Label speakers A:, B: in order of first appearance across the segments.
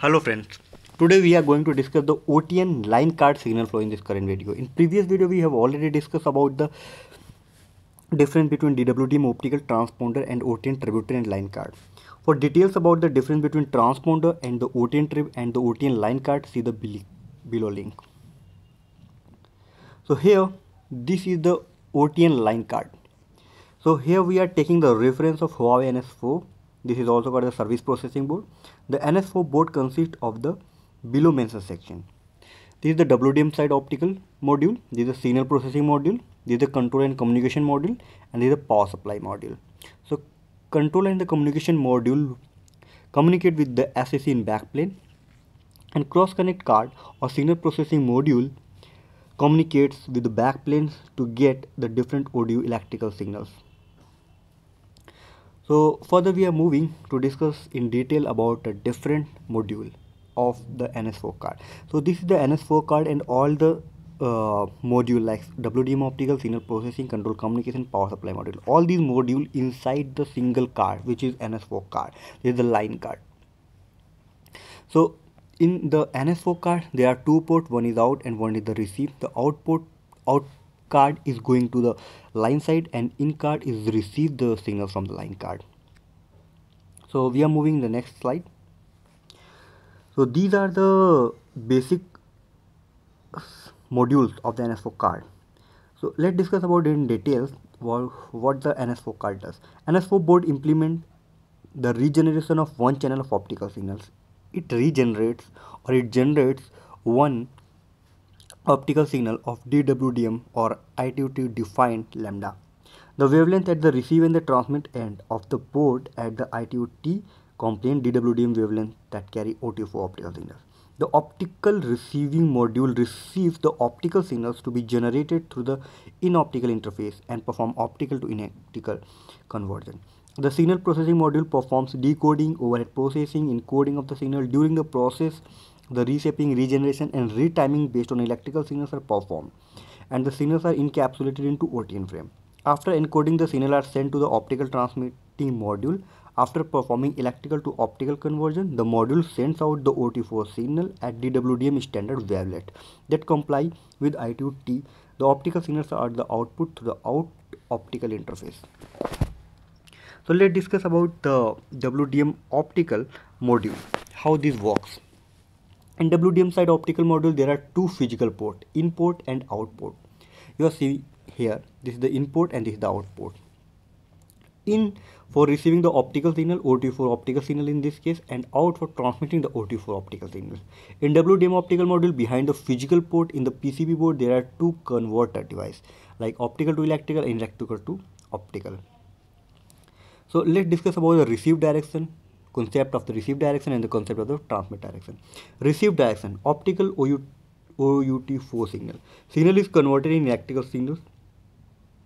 A: Hello friends, today we are going to discuss the OTN line card signal flow in this current video. In previous video we have already discussed about the difference between DWDM optical transponder and OTN tributary and line card. For details about the difference between transponder and the OTN trib and the OTN line card see the below link. So here this is the OTN line card. So here we are taking the reference of Huawei NS4 this is also called the service processing board. The NS4 board consists of the below mentioned section. This is the WDM side optical module. This is the signal processing module. This is the control and communication module. And this is the power supply module. So control and the communication module communicate with the SAC in backplane and cross connect card or signal processing module communicates with the backplanes to get the different ODU electrical signals. So further we are moving to discuss in detail about a different module of the NS4 card. So this is the NS4 card and all the uh, module like WDM optical signal processing control communication power supply module. All these module inside the single card which is NS4 card. This is the line card. So in the NS4 card there are two ports. One is out and one is the receive. The output out card is going to the line side and in card is receive the signal from the line card. So we are moving the next slide. So these are the basic modules of the NS4 card. So let's discuss about in details what, what the NS4 card does. NS4 board implement the regeneration of one channel of optical signals. It regenerates or it generates one optical signal of DWDM or ITU-T defined lambda. The wavelength at the receive and the transmit end of the port at the ITU-T complain DWDM wavelength that carry OTU4 optical signals. The optical receiving module receives the optical signals to be generated through the in-optical interface and perform optical to in-optical conversion. The signal processing module performs decoding, overhead processing, encoding of the signal. During the process, the reshaping, regeneration and retiming based on electrical signals are performed and the signals are encapsulated into OTN frame. After encoding, the signal are sent to the optical transmitting module. After performing electrical to optical conversion, the module sends out the OTU4 signal at DWDM standard wavelet that comply with ITU-T. The optical signals are the output through the out optical interface. So let's discuss about the WDM optical module, how this works. In WDM side optical module, there are two physical port, input and output. You are seeing here, this is the input and this is the output. In for receiving the optical signal, OTU4 optical signal in this case, and out for transmitting the OTU4 optical signal. In WDM optical module, behind the physical port in the PCB board, there are two converter device, like optical to electrical and electrical to optical. So let's discuss about the receive direction concept of the receive direction and the concept of the transmit direction. Receive direction, optical OU, OTU4 signal. Signal is converted in electrical signals.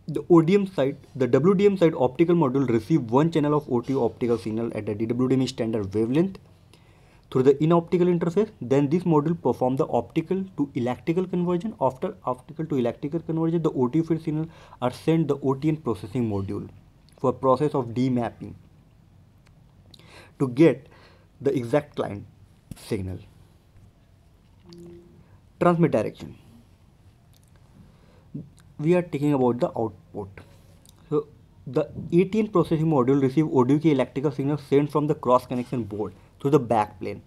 A: The ODM side, the WDM side optical module receive one channel of OT optical signal at the DWDM standard wavelength through the in-optical interface. Then this module perform the optical to electrical conversion. After optical to electrical conversion, the OT field signal are sent the OTN processing module for process of demapping to get the exact client signal. Transmit direction. We are talking about the output. So the OTN processing module receive ODU electrical signal sent from the cross connection board to the backplane.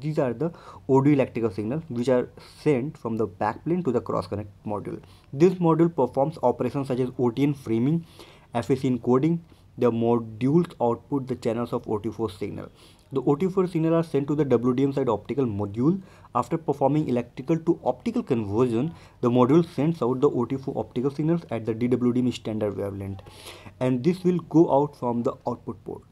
A: These are the ODU electrical signals which are sent from the backplane to the cross connect module. This module performs operations such as OTN framing, FEC encoding, the modules output the channels of OTU4 signal. The OTU4 signal are sent to the WDM side optical module. After performing electrical to optical conversion, the module sends out the OTU4 optical signals at the DWDM standard wavelength and this will go out from the output port.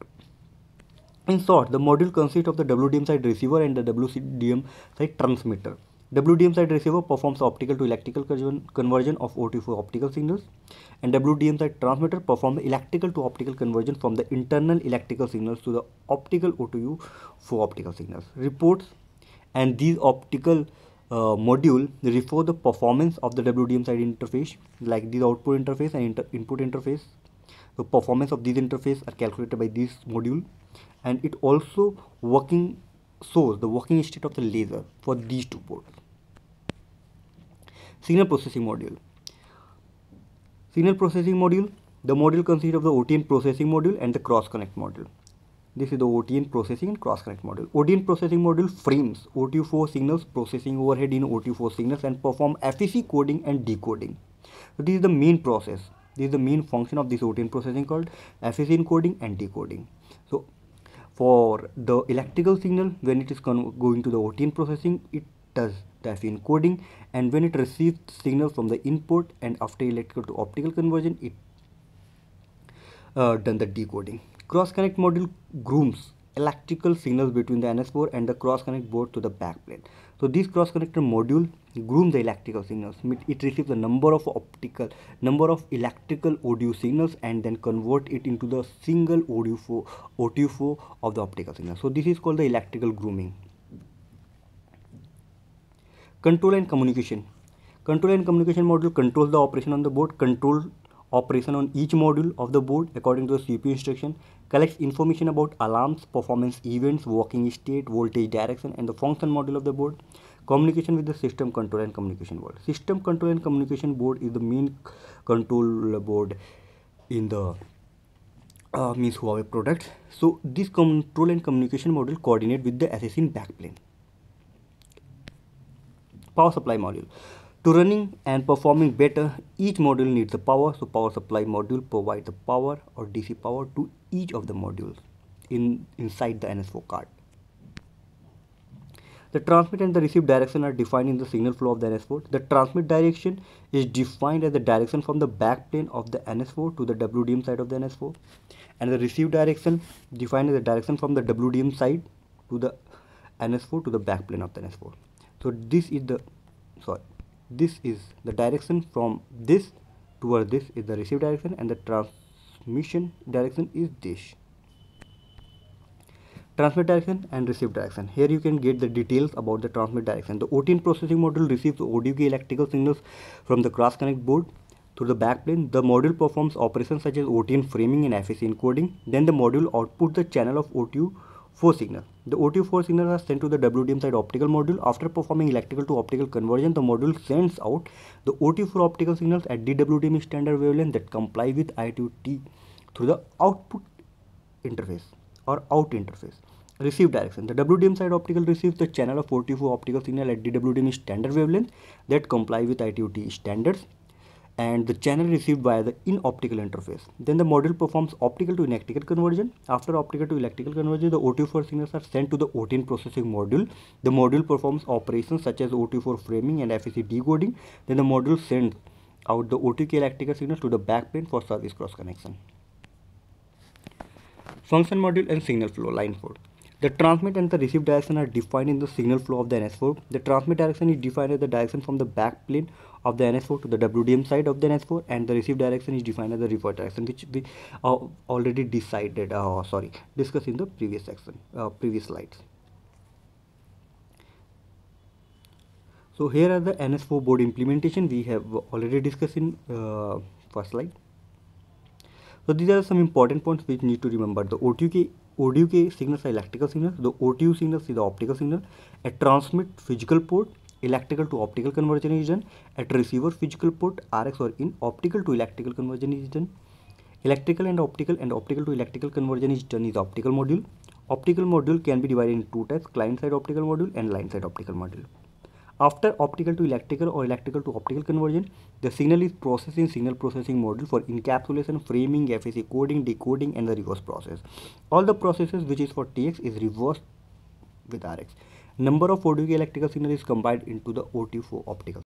A: In short, the module consists of the WDM side receiver and the WDM side transmitter. WDM side receiver performs optical to electrical conversion of OTU4 optical signals and WDM side transmitter performs electrical to optical conversion from the internal electrical signals to the optical OTU for optical signals. Reports and these optical uh, module refer the performance of the WDM side interface like this output interface and inter input interface. The performance of these interface are calculated by this module and it also working shows the working state of the laser for these two ports. Signal processing module. Signal processing module. The module consists of the OTN processing module and the cross connect module. This is the OTN processing and cross connect module. OTN processing module frames OTU4 signals processing overhead in OTU4 signals and perform FEC coding and decoding. So this is the main process. This is the main function of this OTN processing called FEC encoding and decoding. So for the electrical signal when it is going to the OTN processing it does the encoding and when it receives signal from the input and after electrical to optical conversion it uh, done the decoding. Cross connect module grooms electrical signals between the NS4 and the cross connect board to the backplane. So this cross connector module groom the electrical signals. It receives a number of optical, number of electrical ODU signals and then convert it into the single audio flow, audio flow of the optical signal. So this is called the electrical grooming. Control and communication. Control and communication module controls the operation on the board, control operation on each module of the board according to the CPU instruction, collects information about alarms, performance events, working state, voltage direction and the function module of the board. Communication with the system control and communication board. System control and communication board is the main control board in the uh, means Huawei product. So this control and communication module coordinate with the assassin backplane. Power supply module. To running and performing better, each module needs a power. So power supply module provides the power or DC power to each of the modules in inside the NS4 card. The transmit and the receive direction are defined in the signal flow of the NS4. The transmit direction is defined as the direction from the back plane of the NS4 to the WDM side of the NS4. And the receive direction defined as the direction from the WDM side to the NS4 to the back plane of the NS4. So this is the, sorry, this is the direction from this toward this is the receive direction and the transmission direction is this. Transmit direction and receive direction. Here you can get the details about the transmit direction. The OTN processing module receives ODU electrical signals from the cross connect board through the backplane the module performs operations such as OTN framing and FEC encoding. Then the module outputs the channel of OTU 4 signal. The OTU4 signals are sent to the WDM side optical module. After performing electrical to optical conversion, the module sends out the OTU4 optical signals at DWDM standard wavelength that comply with ITU-T through the output interface or out interface. Receive direction. The WDM side optical receives the channel of 44 optical signal at DWDM standard wavelength that comply with ITU-T standards and the channel received via the in optical interface. Then the module performs optical to electrical conversion. After optical to electrical conversion, the OTU4 signals are sent to the OTN processing module. The module performs operations such as OTU4 framing and FEC decoding. Then the module sends out the ODUk electrical signal to the backplane for service cross connection. Function module and signal flow line 4. The transmit and the receive direction are defined in the signal flow of the NS4. The transmit direction is defined as the direction from the back plane of the NS4 to the WDM side of the NS4 and the receive direction is defined as the revert direction which we uh, already decided, uh, sorry, discussed in the previous section, uh, previous slides. So here are the NS4 board implementation we have already discussed in uh, first slide. So these are some important points which need to remember. The ODUk audio के signals are electrical signals. The OTU signals is the optical signal. A transmit physical port, electrical to optical conversion is done. At receiver physical port, RX or in optical to electrical conversion is done. Electrical and optical and optical to electrical conversion is done is optical module. Optical module can be divided in two types, client side optical module and line side optical module. After optical to electrical or electrical to optical conversion, the signal is processed in signal processing module for encapsulation, framing, FEC coding, decoding and the reverse process. All the processes which is for TX is reversed with RX. Number of ODU electrical signal is combined into the OTU4 optical.